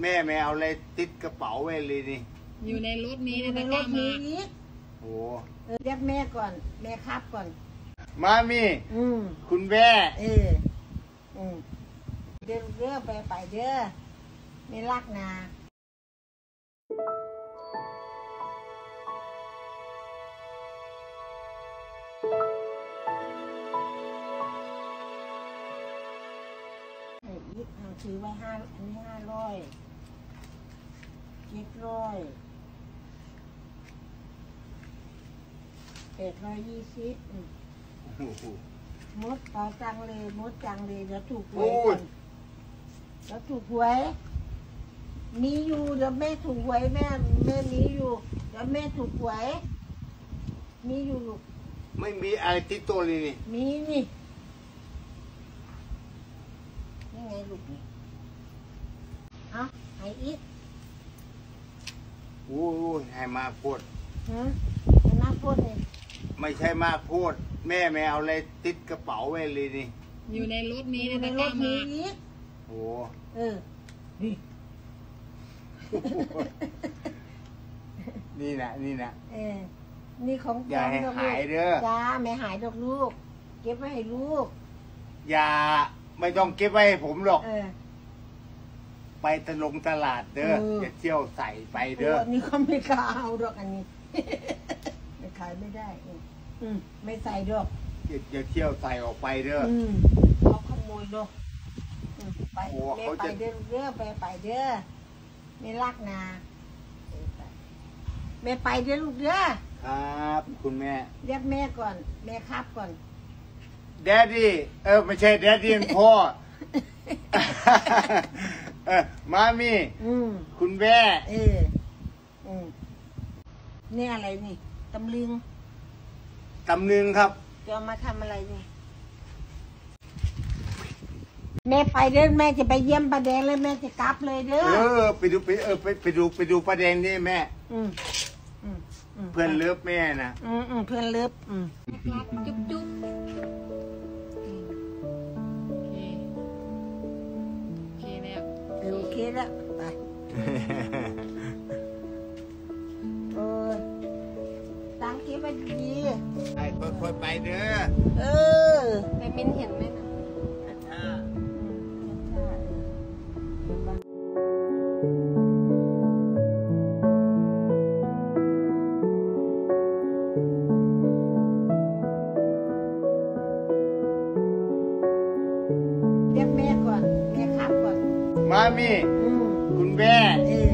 แม่ไม่เอาอะไรติดกระเป๋าไว้เลยนี่ อยู่ในรถมีอในยู่ในตะกรร้าถมีมาอีกโอ้เออเรียกแม่ก่อน แม่ครับก่อน มามีอืมคุณแม่เอออืมเด้อเด้อไปไปเด้อไม่รักนาไอ้อีกเอาถือไว้ห้าอันนี้ห้าร้อย เจ็ดร้อยแปดร้อยยี่สิบอืมโอ้โหมดต่อจังเลยมดจังเลยเดี๋ยวถูกหวยโอ้ก่อยนเดี๋ยวถูกหวยมีอยู่เดี๋ยวแม่ถูกหวยแม่แม่มีอยู่เดี๋ยวแม่ถูกหวยมีอยู่ลูกไม่มีอะไรติดตัวเลยนี่มีนี่นี่ไงลูกนี่เอาไห้อีกโอ้ยให้มากพูดฮะเอาน้ำพ่นเลยไม่ใช่มากพูด แม่ไม่เอาอะไรติดกระเป๋าไว้เลยนี่ อยู่ในรถมีอในยู่ในตะกรร้าถมีมาอีกโอ้เออ นี่ นี่นะนี่นะเออ นี่ของอย่าให้ดอกหายเด้อจ้าไม่หายดอกลูก เก็บไว้ให้ลูก อย่าไม่ต้องเก็บไว้ให้ผมหรอกเออ ไปตะลงตลาดเด้อเอออย่าเที่ยวใส่ไปเอเด้ออนี่เขาไม่กล้าเอาดอกอันนี้ ไม่ขายไม่ได้อืมอืมไม่ใส่ดอกอย่าอย่าเที่ยวใส่ออกไปเด้ออ อืมเขาขโมยดอกอืมไปโอ้แม่เขาไปจะ เด้อเด้อไปไปเด้อไม่รักนาเออไปแม่ไปเด้อลูกเด้อครับ คุณแม่ เรียกแม่ก่อน แม่ครับก่อน แดดดี้ เออ ไม่ใช่แดดดี้พ่อ เออมามีอืมคุณแม่เอออืมนี่อะไรนี่ตำลึงตำลึงครับจะเอามาทำอะไรนี่แม่ไปเด้อแม่จะไปเยี่ยมป้าแดงแล้วแม่จะกลับเลยเด้เอออไปดูไปเออไปไปดูไปดูประเด็นนี่แม่ อืมอืมมเพื่อน love แม่นะอืมอืมเพื่อน love อืมรักจุ๊บจุ๊บ เออโอเคแล้วไปเออตั้งเก็บไว้ดีไอ้ค่อยๆไปเด้อๆเออ 妈咪，嗯，滚呗。